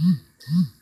Mm-hmm.